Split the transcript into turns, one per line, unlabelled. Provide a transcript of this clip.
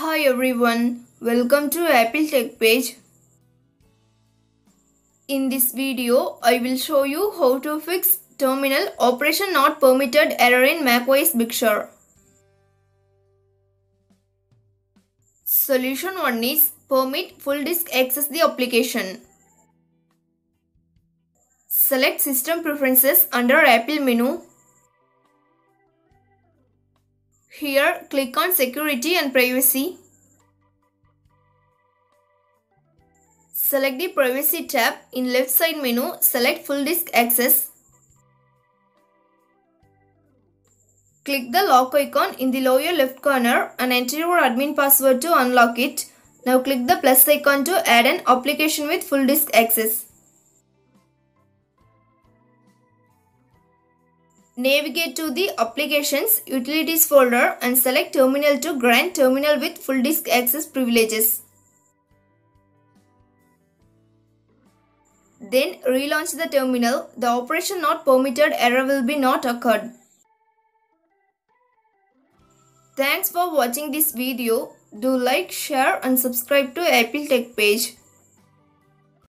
Hi everyone, welcome to Apple Tech page. In this video, I will show you how to fix terminal operation not permitted error in macOS Big Sur. Solution 1 is permit full disk access the application. Select system preferences under Apple menu Here click on security and privacy. Select the privacy tab. In left side menu, select full disk access. Click the lock icon in the lower left corner and enter your admin password to unlock it. Now click the plus icon to add an application with full disk access. Navigate to the Applications Utilities folder and select Terminal to grant terminal with full disk access privileges. Then relaunch the terminal. The operation not permitted error will be not occurred. Thanks for watching this video. Do like, share and subscribe to Apple Tech page.